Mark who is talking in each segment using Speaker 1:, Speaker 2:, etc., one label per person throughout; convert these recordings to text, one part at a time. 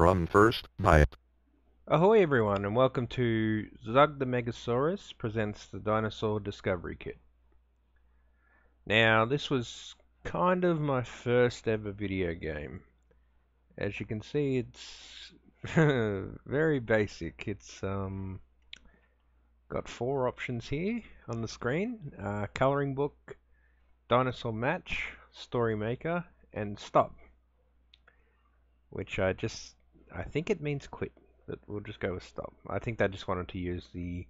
Speaker 1: from First Byte.
Speaker 2: Ahoy everyone and welcome to Zug the Megasaurus presents the Dinosaur Discovery Kit. Now this was kind of my first ever video game. As you can see it's very basic. It's um, got four options here on the screen. Uh, coloring book, dinosaur match, story maker and stop. Which I just, I think it means quit but we'll just go with stop. I think they just wanted to use the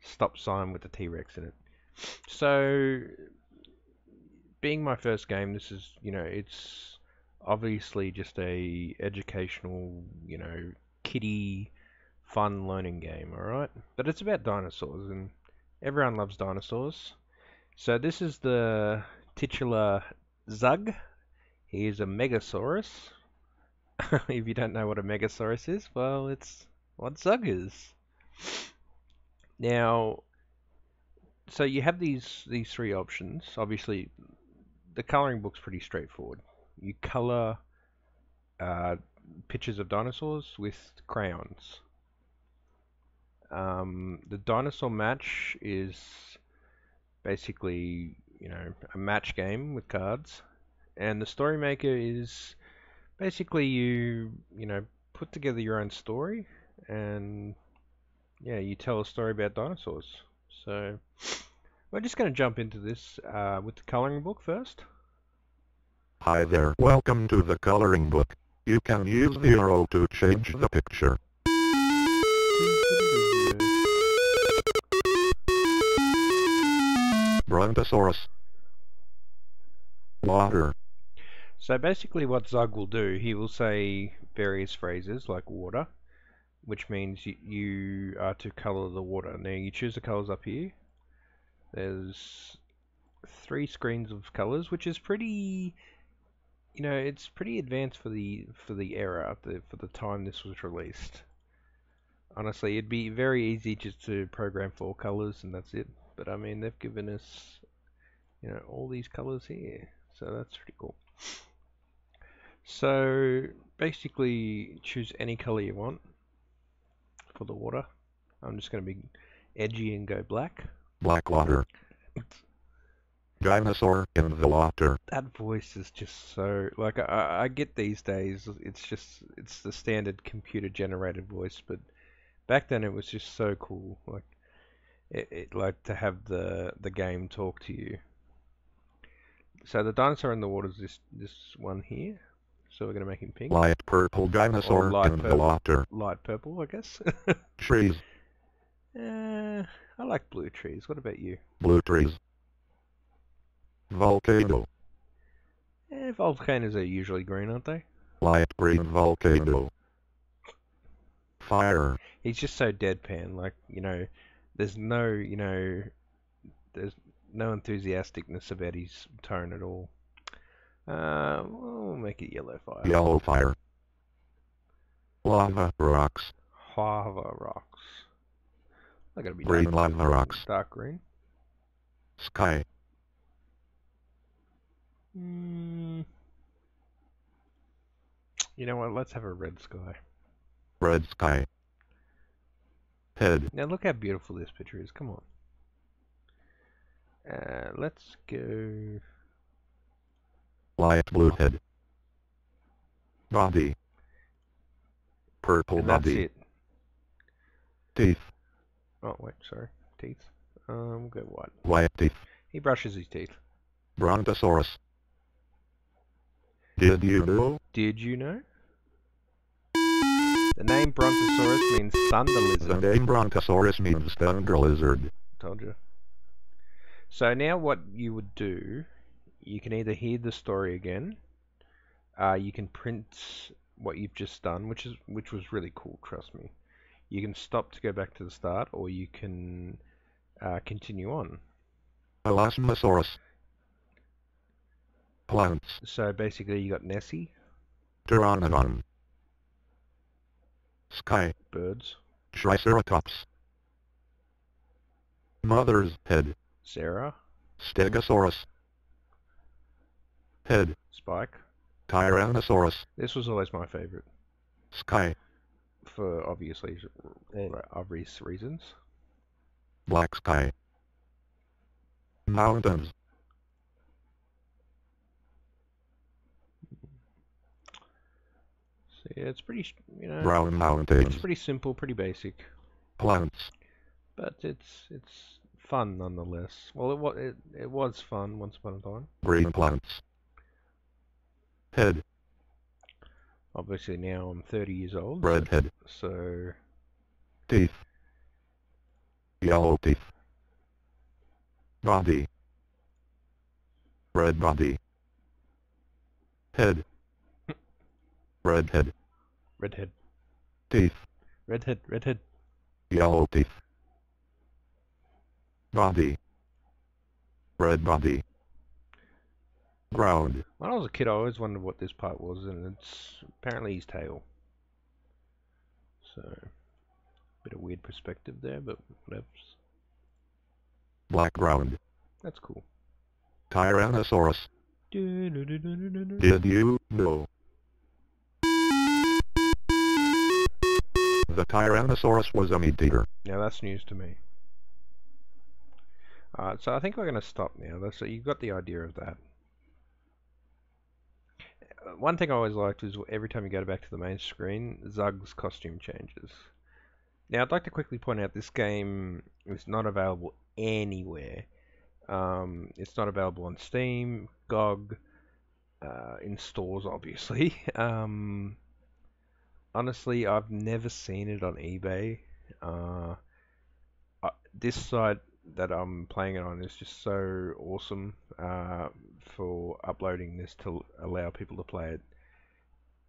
Speaker 2: stop sign with the T-Rex in it. So, being my first game, this is, you know, it's obviously just a educational, you know, kiddie, fun learning game, alright? But it's about dinosaurs, and everyone loves dinosaurs. So this is the titular Zug. He is a Megasaurus, if you don't know what a Megasaurus is, well, it's what Zug is. Now, so you have these these three options. Obviously, the coloring book's pretty straightforward. You color uh, pictures of dinosaurs with crayons. Um, the dinosaur match is basically you know a match game with cards, and the story maker is basically you you know put together your own story and yeah you tell a story about dinosaurs so we're just going to jump into this uh, with the coloring book first
Speaker 1: Hi there, welcome to the coloring book. You can use the arrow to change the picture. Brontosaurus. Water.
Speaker 2: So basically what Zug will do, he will say various phrases like water, which means you, you are to colour the water. Now you choose the colours up here. There's three screens of colours, which is pretty, you know, it's pretty advanced for the for the era, the, for the time this was released. Honestly, it'd be very easy just to program four colours and that's it. But I mean, they've given us, you know, all these colours here, so that's pretty cool. So basically choose any color you want for the water. I'm just going to be edgy and go black.
Speaker 1: Black water. Dinosaur in the water.
Speaker 2: That voice is just so like I, I get these days. It's just it's the standard computer generated voice, but back then it was just so cool. Like it, it like to have the the game talk to you. So the dinosaur in the water is this this one here. So we're going to make him pink.
Speaker 1: Light purple dinosaur
Speaker 2: light
Speaker 1: the
Speaker 2: purple.
Speaker 1: water.
Speaker 2: Light purple, I guess.
Speaker 1: Trees.
Speaker 2: uh, I like blue trees. What about you?
Speaker 1: Blue trees. Volcano.
Speaker 2: Eh, volcanoes are usually green, aren't they?
Speaker 1: Light green volcano. Fire.
Speaker 2: He's just so deadpan. Like, you know, there's no, you know, there's no enthusiasticness about his tone at all. Uh, we'll make it yellow fire.
Speaker 1: Yellow fire. Lava rocks.
Speaker 2: Lava rocks. I gotta be
Speaker 1: Green
Speaker 2: dark,
Speaker 1: lava rocks.
Speaker 2: dark green.
Speaker 1: Sky.
Speaker 2: Mm. You know what? Let's have a red sky.
Speaker 1: Red sky. Head.
Speaker 2: Now look how beautiful this picture is. Come on. Uh, let's go.
Speaker 1: Light blue head. Body. Purple
Speaker 2: And that's
Speaker 1: body.
Speaker 2: it.
Speaker 1: Teeth.
Speaker 2: Oh wait, sorry. Teeth. Um, go white.
Speaker 1: White teeth.
Speaker 2: He brushes his teeth.
Speaker 1: Brontosaurus. Did you know?
Speaker 2: Did you know? The name Brontosaurus means thunder lizard.
Speaker 1: The name Brontosaurus means thunder lizard.
Speaker 2: Told you. So now what you would do, you can either hear the story again, uh, you can print what you've just done, which is which was really cool. Trust me. You can stop to go back to the start, or you can uh, continue on.
Speaker 1: Elasmosaurus. Plants.
Speaker 2: So basically, you got Nessie,
Speaker 1: Pteranodon. Sky.
Speaker 2: birds,
Speaker 1: Triceratops. Mother's head.
Speaker 2: Sarah,
Speaker 1: Stegosaurus. Head.
Speaker 2: Spike.
Speaker 1: Tyrannosaurus.
Speaker 2: This was always my favorite.
Speaker 1: Sky.
Speaker 2: for obviously obvious reasons.
Speaker 1: Black sky. Mountains.
Speaker 2: So yeah, it's pretty, you know,
Speaker 1: Brown mountains.
Speaker 2: it's pretty simple, pretty basic,
Speaker 1: Plants.
Speaker 2: but it's it's fun nonetheless. Well, it was it, it was fun once upon a time.
Speaker 1: Green plants. Head.
Speaker 2: Obviously now I'm 30 years old,
Speaker 1: Red head.
Speaker 2: so
Speaker 1: Teeth. Yellow teeth. Body. Red body. Head. Red head.
Speaker 2: redhead,
Speaker 1: Teeth.
Speaker 2: redhead, redhead.
Speaker 1: Yellow teeth. Body. Red body. Ground.
Speaker 2: When I was a kid, I always wondered what this part was, and it's apparently his tail. So, bit of weird perspective there, but whatever.
Speaker 1: Black ground.
Speaker 2: That's cool.
Speaker 1: Tyrannosaurus. Did you know? The Tyrannosaurus was a meat eater.
Speaker 2: Now that's news to me. Alright, so I think we're going to stop now. That's, so you've got the idea of that. One thing I always liked was every time you go back to the main screen, Zug's costume changes. Now I'd like to quickly point out this game is not available anywhere. Um, it's not available on Steam, GOG, uh, in stores obviously. Um, honestly, I've never seen it on eBay. Uh, uh, this site that I'm playing it on is just so awesome uh, for uploading this to allow people to play it.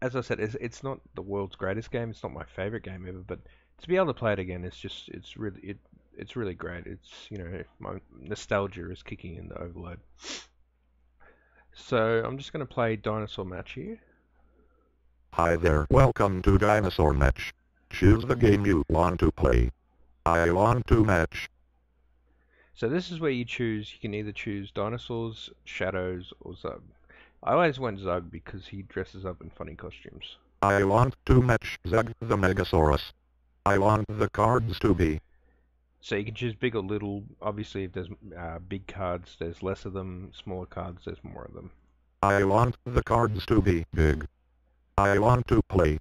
Speaker 2: As I said, it's, it's not the world's greatest game. It's not my favorite game ever, but to be able to play it again, it's just it's really it it's really great. It's you know my nostalgia is kicking in the overload. So I'm just going to play Dinosaur Match here.
Speaker 1: Hi there. Welcome to Dinosaur Match. Choose the game you want to play. I want to match.
Speaker 2: So this is where you choose. You can either choose dinosaurs, shadows, or Zug. I always went Zug because he dresses up in funny costumes.
Speaker 1: I want to match Zug the Megasaurus. I want the cards to be.
Speaker 2: So you can choose big or little. Obviously, if there's uh, big cards, there's less of them. Smaller cards, there's more of them.
Speaker 1: I want the cards to be big. I want to play.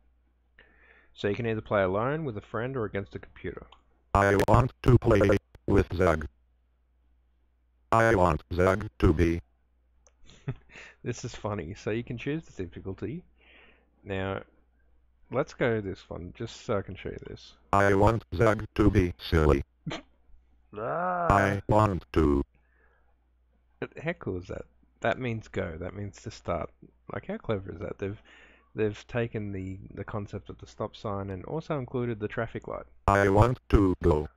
Speaker 2: So you can either play alone, with a friend, or against a computer.
Speaker 1: I want to play with Zug. I want Zug to be.
Speaker 2: This is funny. So you can choose the difficulty. Now, let's go this one, just so I can show you this.
Speaker 1: I want Zug to be silly. I want to.
Speaker 2: But How cool is that? That means go. That means to start. Like how clever is that? They've they've taken the the concept of the stop sign and also included the traffic light.
Speaker 1: I want to go.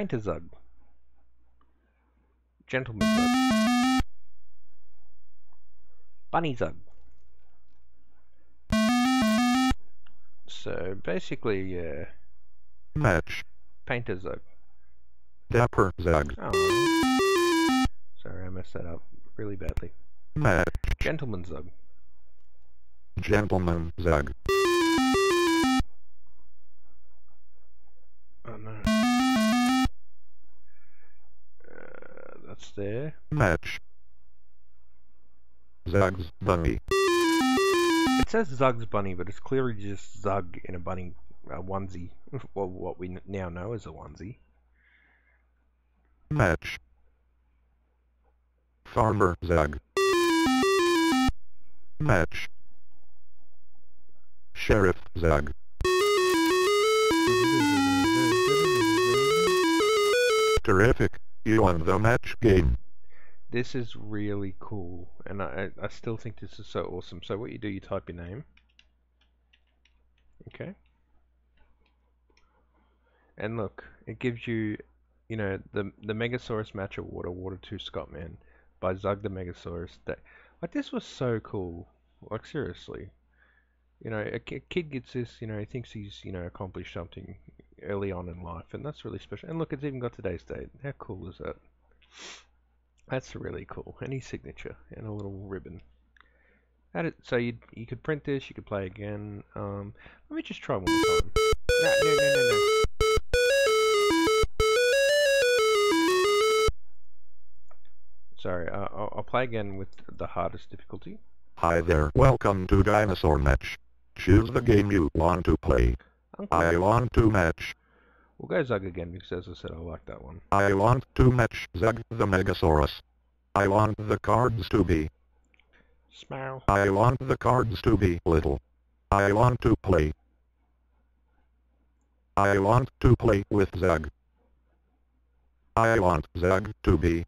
Speaker 2: Painter Zug. Gentleman Zug. Bunny Zug. So basically, yeah,
Speaker 1: Match.
Speaker 2: Painter Zug.
Speaker 1: Dapper Zug.
Speaker 2: Oh. Sorry, I messed that up really badly.
Speaker 1: Match.
Speaker 2: Gentleman Zug.
Speaker 1: Gentleman Zug.
Speaker 2: There.
Speaker 1: Match. Zug's bunny.
Speaker 2: It says Zug's bunny, but it's clearly just Zug in a bunny uh, onesie. well, what we now know as a onesie.
Speaker 1: Match. Farmer Zug. Match. Sheriff Zug. Terrific. You won the match game.
Speaker 2: This is really cool, and I, I still think this is so awesome. So what you do, you type your name. Okay. And look, it gives you, you know, the the Megasaurus Match Award awarded to Scottman by Zug the Megasaurus. That like this was so cool. Like seriously, you know, a, ki- kid gets this, you know, he thinks he's you know accomplished something early on in life, and that's really special. And look, it's even got today's date. How cool is that? That's really cool. Any signature and a little ribbon. It, so you you could print this, you could play again. Um, let me just try one more time. No, no, no, no, no. Sorry, uh, I'll, I'll play again with the hardest difficulty.
Speaker 1: Hi there, welcome to Dinosaur Match. Choose the game you want to play.
Speaker 2: Uncle.
Speaker 1: I want to match.
Speaker 2: We'll go Zug again because, as I said, I like that one.
Speaker 1: I want to match Zug the Megasaurus. I want the cards to be.
Speaker 2: Smile.
Speaker 1: I want the cards to be little. I want to play. I want to play with Zug. I want Zug to be.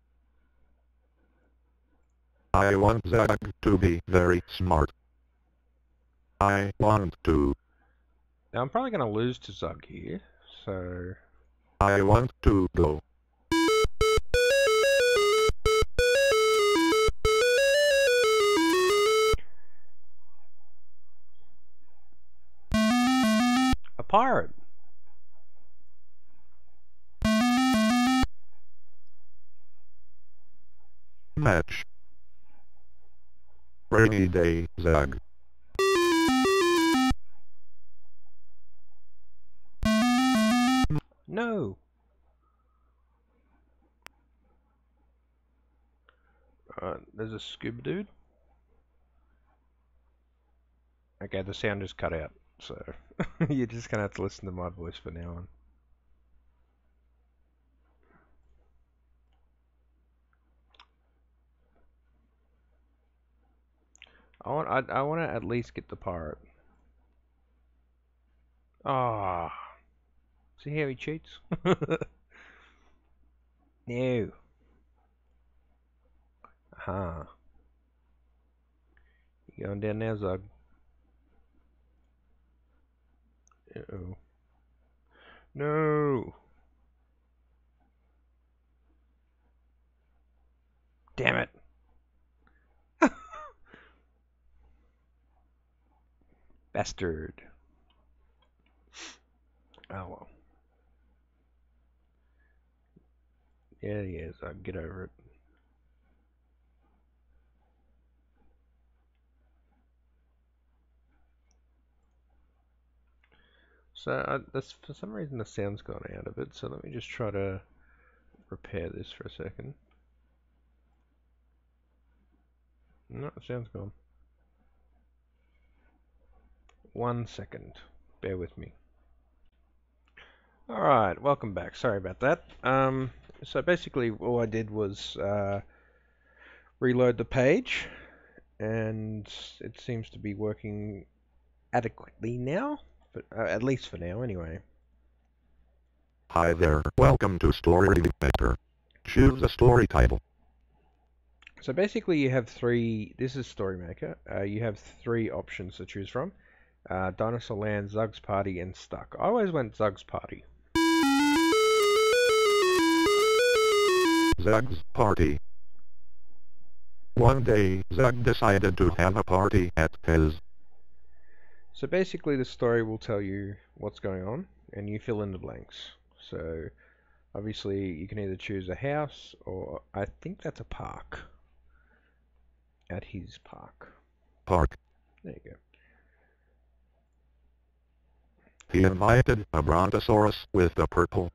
Speaker 1: I want Zug to be very smart. I want to.
Speaker 2: Now I'm probably going to lose to Zug here, so...
Speaker 1: I want to go.
Speaker 2: A pirate!
Speaker 1: Match. Rainy day, Zug.
Speaker 2: No! Uh, there's a scuba dude. Okay, the sound is cut out, so you're just gonna have to listen to my voice for now on. I want I, I want to at least get the pirate. Ah. See how he cheats? no. Aha. You going down now, Zug? Uh-oh. No! Damn it! Bastard. Oh well. Yeah, he is. I'll get over it. So uh, this, for some reason the sound's gone out of it, so let me just try to repair this for a second. No, the sound's gone. One second. Bear with me. Alright, welcome back. Sorry about that. Um, so basically all I did was uh, reload the page and it seems to be working adequately now, but uh, at least for now anyway.
Speaker 1: Hi there, welcome to Story Maker. Choose a story title.
Speaker 2: So basically you have three, this is Story Maker, uh, you have three options to choose from. Uh, Dinosaur Land, Zug's Party, and Stuck. I always went Zug's Party.
Speaker 1: Zug's party. One day, Zug decided to have a party at his.
Speaker 2: So basically the story will tell you what's going on, and you fill in the blanks. So obviously you can either choose a house, or I think that's a park. At his park.
Speaker 1: Park.
Speaker 2: There you go.
Speaker 1: He invited a brontosaurus with a purple.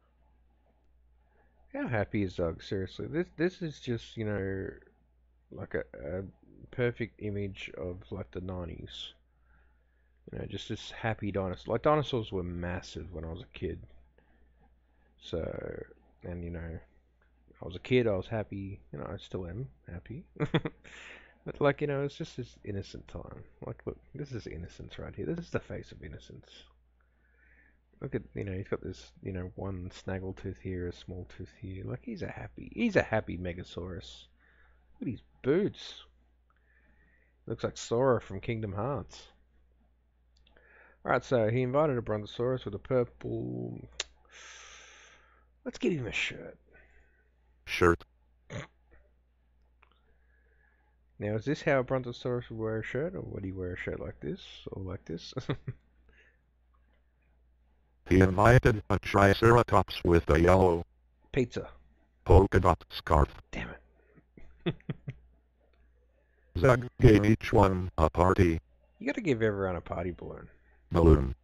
Speaker 2: How happy is Doug? Seriously, this this is just you know like a, a perfect image of like the nineties. You know, just this happy dinosaur. Like dinosaurs were massive when I was a kid. So, and you know, I was a kid. I was happy. You know, I still am happy. but like you know, it's just this innocent time. Like, look, this is innocence right here. This is the face of innocence. Look at you know he's got this you know one snaggle tooth here, a small tooth here. Like he's a happy he's a happy Megasaurus. Look at his boots. Looks like Sora from Kingdom Hearts. Alright, so he invited a Brontosaurus with a purple. Let's give him a shirt.
Speaker 1: Shirt.
Speaker 2: Now, is this how a Brontosaurus would wear a shirt, or would he wear a shirt like this, or like this?
Speaker 1: He invited a Triceratops with a yellow
Speaker 2: Pizza.
Speaker 1: polka dot scarf.
Speaker 2: Damn it.
Speaker 1: Zug gave each one a party
Speaker 2: You gotta give everyone a party balloon.
Speaker 1: balloon.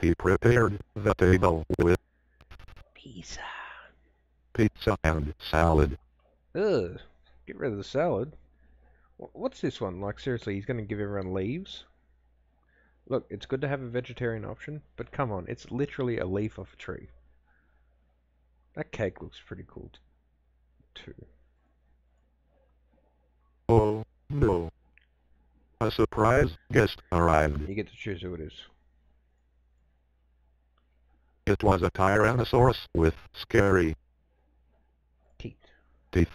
Speaker 1: He prepared the table with
Speaker 2: Pizza.
Speaker 1: pizza and salad.
Speaker 2: Ugh. Get rid of the salad. What's this one? Like, seriously, he's gonna give everyone leaves? Look, it's good to have a vegetarian option, but come on, it's literally a leaf off a tree. That cake looks pretty cool, too.
Speaker 1: Oh, no. A surprise guest arrived.
Speaker 2: You get to choose who it is.
Speaker 1: It was a Tyrannosaurus with scary
Speaker 2: Teeth.
Speaker 1: teeth.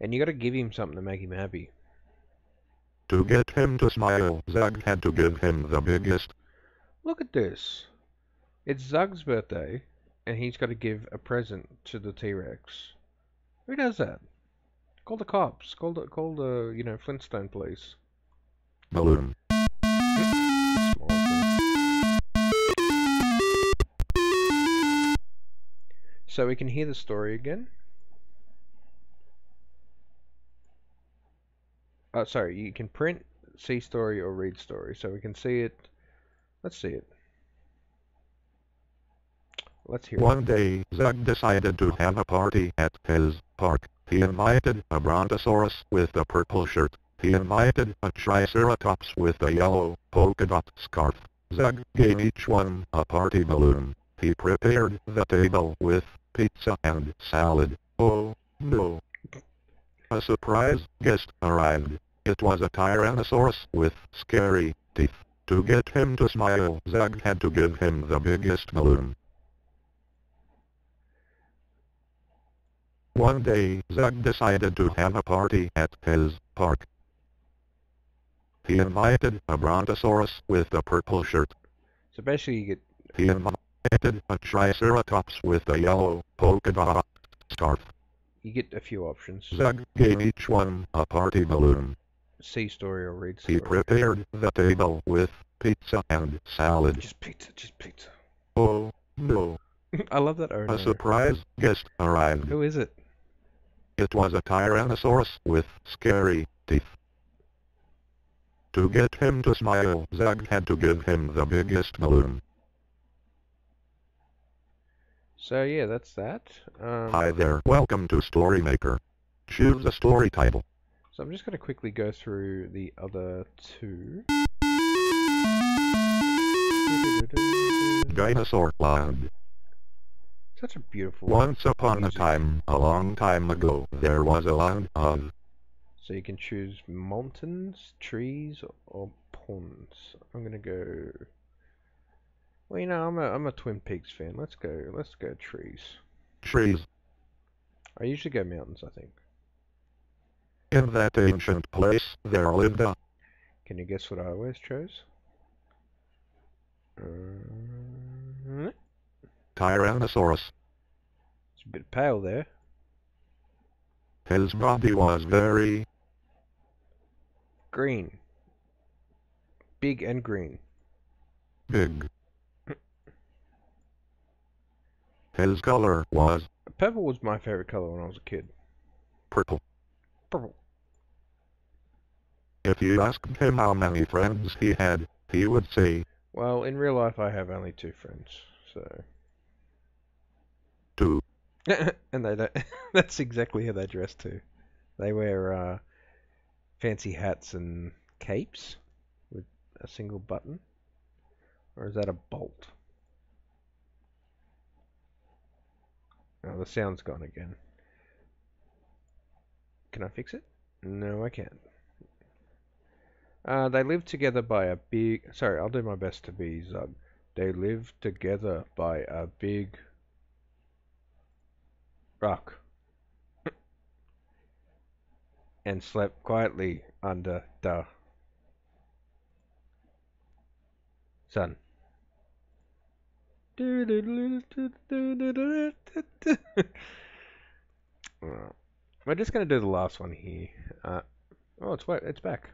Speaker 2: And you gotta give him something to make him happy.
Speaker 1: To get him to smile, Zug had to give him the biggest
Speaker 2: Look at this. It's Zug's birthday, and he's got to give a present to the T-Rex. Who does that? Call the cops. Call the call the you know Flintstone police.
Speaker 1: balloon.
Speaker 2: So we can hear the story again. Oh, sorry. You can print, see story, or read story. So we can see it. Let's see it. Let's hear it.
Speaker 1: One day, Zug decided to have a party at his park. He invited a Brontosaurus with a purple shirt. He invited a Triceratops with a yellow polka dot scarf. Zug gave each one a party balloon. He prepared the table with pizza and salad. Oh, no. A surprise guest arrived. It was a Tyrannosaurus with scary teeth. To get him to smile, Zug had to give him the biggest balloon. One day, Zug decided to have a party at his park. He invited a Brontosaurus with a purple shirt.
Speaker 2: So basically, you get
Speaker 1: He invited a Triceratops with a yellow polka dot scarf.
Speaker 2: you get a few options.
Speaker 1: Zug gave each one a party balloon.
Speaker 2: Story or read
Speaker 1: He prepared the table with pizza and salad.
Speaker 2: Just pizza, just pizza.
Speaker 1: Oh, no.
Speaker 2: I love that.
Speaker 1: A surprise guest arrived.
Speaker 2: Who is it?
Speaker 1: It was a Tyrannosaurus with scary teeth. To get him to smile, Zug had to give him the biggest balloon.
Speaker 2: So yeah, that's that. Um,
Speaker 1: Hi there, welcome to Storymaker. Choose a story title.
Speaker 2: So I'm just going to quickly go through the other two.
Speaker 1: Dinosaur Land.
Speaker 2: Such a beautiful.
Speaker 1: Once upon a time, a long time ago, there was a land of
Speaker 2: So you can choose mountains, trees, or ponds. I'm gonna go. Well, you know, I'm a I'm a Twin Peaks fan. Let's go. Let's go trees.
Speaker 1: trees.
Speaker 2: I usually go mountains. I think.
Speaker 1: In that ancient place, there lived a
Speaker 2: Can you guess what I always chose? Uh,
Speaker 1: Tyrannosaurus.
Speaker 2: it's a bit pale there.
Speaker 1: His body was very
Speaker 2: Green. Big and green.
Speaker 1: big. His color was
Speaker 2: Purple was my favorite color when I was a kid.
Speaker 1: purple.
Speaker 2: Purple.
Speaker 1: If you asked him how many friends he had, he would say
Speaker 2: Well, in real life, I have only two friends, so.
Speaker 1: two.
Speaker 2: and they don't, that's exactly how they dress too. They wear uh, fancy hats and capes with a single button. Or is that a bolt? Oh, the sound's gone again. Can I fix it? No, I can't. Uh, they live together by a big. Sorry, I'll do my best to be Zug. They live together by a big rock and slept quietly under the sun. We're just gonna do the last one here. Uh, oh, it's it's back.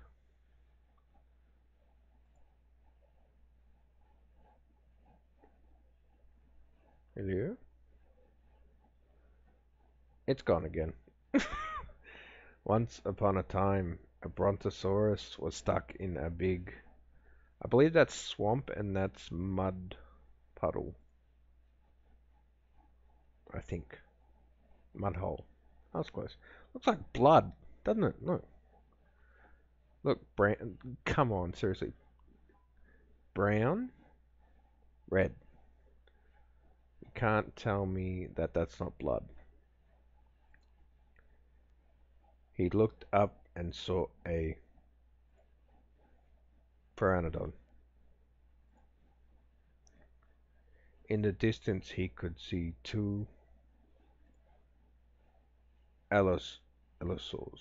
Speaker 2: Hello? It's gone again. Once upon a time, a brontosaurus was stuck in a big, I believe that's swamp and that's mud puddle. I think. Mud hole. That was close. Looks like blood, doesn't it? Look. Look, brown. Come on, seriously. Brown, red. Can't tell me that that's not blood. He looked up and saw a pteranodon. In the distance, he could see two allos allosaurs.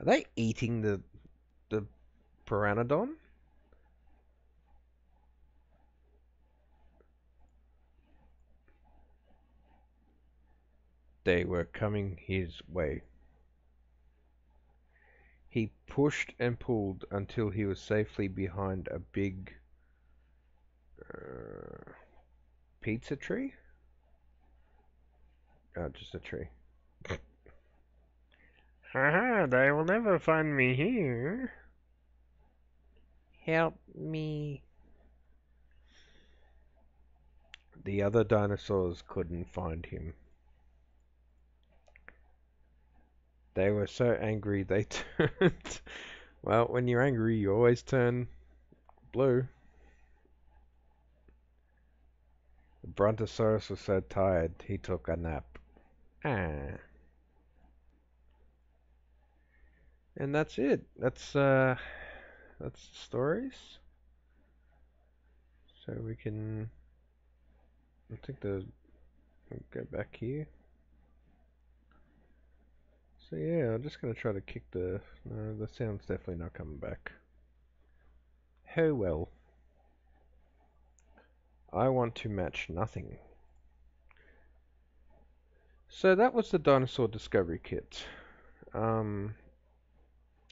Speaker 2: Are they eating the the pteranodon? They were coming his way. He pushed and pulled until he was safely behind a big uh, pizza tree. Oh, just a tree. Haha, they will never find me here. Help me. The other dinosaurs couldn't find him. They were so angry they turned. well, when you're angry, you always turn blue. The Brontosaurus was so tired he took a nap. Ah. And that's it. That's uh that's the stories. So we can I think the go back here. So yeah, I'm just going to try to kick the... No, the sound's definitely not coming back. Oh well. I want to match nothing. So that was the Dinosaur Discovery Kit. Um,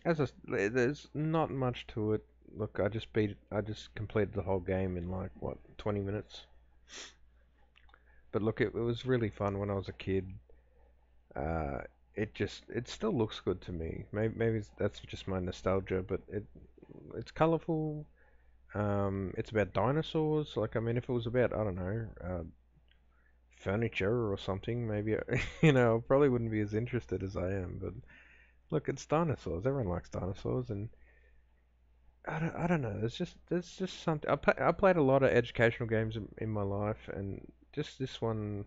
Speaker 2: as a, there's not much to it. Look, I just beat, I just completed the whole game in like what 20 minutes. But look, it, it was really fun when I was a kid. Uh, it just it still looks good to me. Maybe maybe that's just my nostalgia, but it it's colorful. Um, it's about dinosaurs. Like I mean, if it was about I don't know uh, furniture or something, maybe you know I probably wouldn't be as interested as I am. But look, it's dinosaurs. Everyone likes dinosaurs, and I don't, I don't know. There's just there's just something. I play, I played a lot of educational games in, in my life, and just this one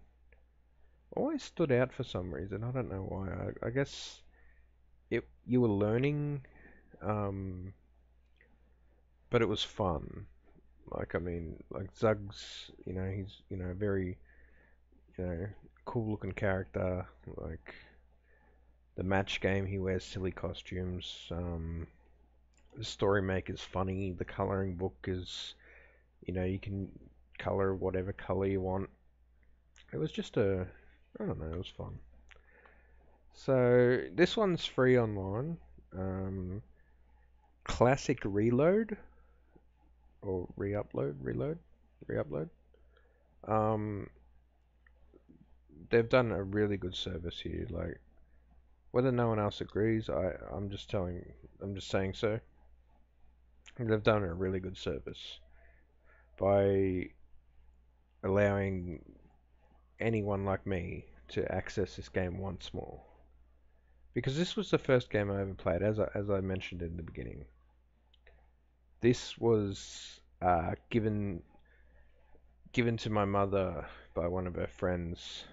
Speaker 2: always stood out for some reason. I don't know why. I, I guess it you were learning, um, but it was fun. Like I mean, like Zug's, you know, he's you know very, you know, cool looking character. Like the match game, he wears silly costumes. Um, the story maker's funny. The coloring book is, you know, you can color whatever color you want. It was just a I don't know, it was fun. So this one's free online. Um, classic reload or re-upload, reload, re-upload. Um, they've done a really good service here. Like whether no one else agrees, I I'm just telling, I'm just saying so. They've done a really good service by allowing anyone like me to access this game once more. Because this was the first game I ever played, as I, as I mentioned in the beginning. This was uh, given given to my mother by one of her friends.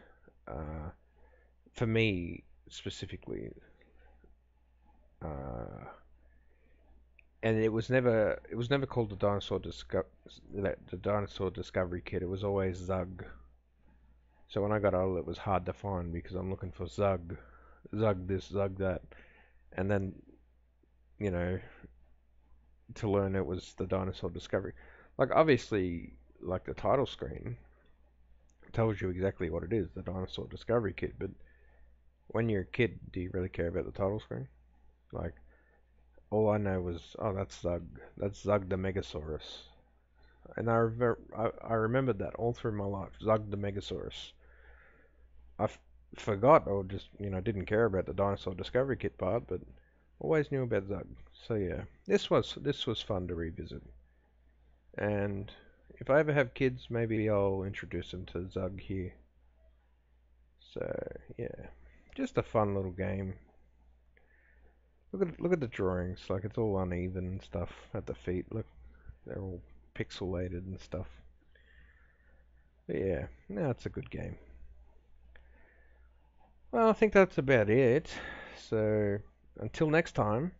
Speaker 2: Uh, for me specifically, uh, and it was never it was never called the dinosaur disco- the dinosaur discovery kit. It was always Zug. So when I got old, it was hard to find because I'm looking for Zug, Zug this, Zug that, and then, you know, to learn it was the dinosaur discovery. Like obviously, like the title screen tells you exactly what it is, the dinosaur discovery kit. But when you're a kid, do you really care about the title screen? Like, all I know was, oh, that's Zug. That's Zug the Megasaurus. and I, rever- I, I remembered that all through my life. Zug the Megasaurus. I forgot or just, you know, didn't care about the Dinosaur Discovery Kit part, but always knew about Zug. So yeah, this was this was fun to revisit. And if I ever have kids, maybe I'll introduce them to Zug here. So yeah, just a fun little game. Look at look at the drawings, like it's all uneven and stuff at the feet. Look, they're all pixelated and stuff. But yeah, no, it's a good game. Well, I think that's about it. So until next time.